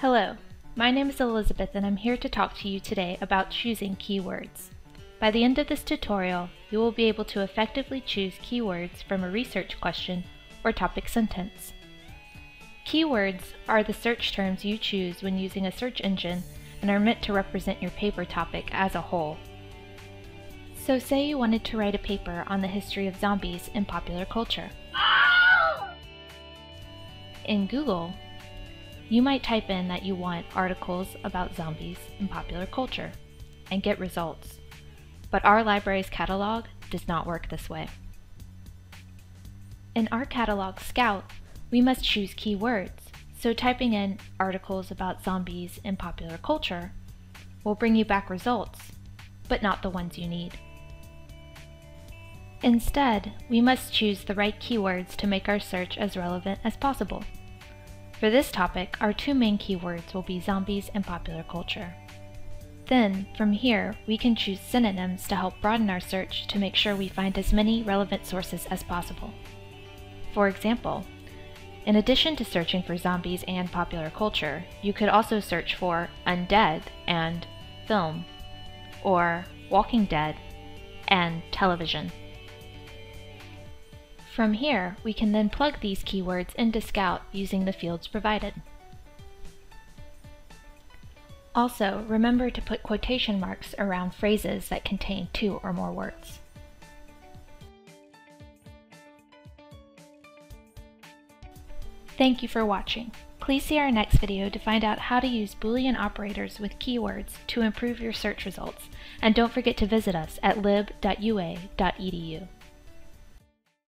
Hello, my name is Elizabeth and I'm here to talk to you today about choosing keywords. By the end of this tutorial, you will be able to effectively choose keywords from a research question or topic sentence. Keywords are the search terms you choose when using a search engine and are meant to represent your paper topic as a whole. So say you wanted to write a paper on the history of zombies in popular culture. Oh! In Google, you might type in that you want articles about zombies in popular culture and get results. But our library's catalog does not work this way. In our catalog Scout, we must choose keywords, so typing in articles about zombies in popular culture will bring you back results, but not the ones you need. Instead, we must choose the right keywords to make our search as relevant as possible. For this topic, our two main keywords will be zombies and popular culture. Then, from here, we can choose synonyms to help broaden our search to make sure we find as many relevant sources as possible. For example, in addition to searching for zombies and popular culture, you could also search for undead and film, or Walking Dead and television. From here, we can then plug these keywords into Scout using the fields provided. Also, remember to put quotation marks around phrases that contain two or more words. Thank you for watching. Please see our next video to find out how to use Boolean operators with keywords to improve your search results, and don't forget to visit us at lib.ua.edu.